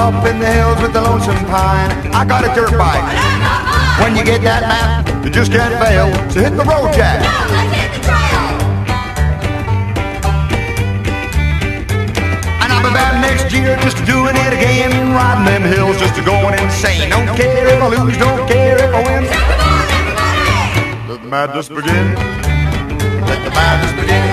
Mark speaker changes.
Speaker 1: up in the hills with the lonesome pine. I got a dirt bike. When you get that map, you just can't fail. So hit the road, Jack. And I'll be back next year just doing it again. Riding them hills just to going insane. Don't care if I lose, don't care if I win. Let the madness begin. Let the madness begin.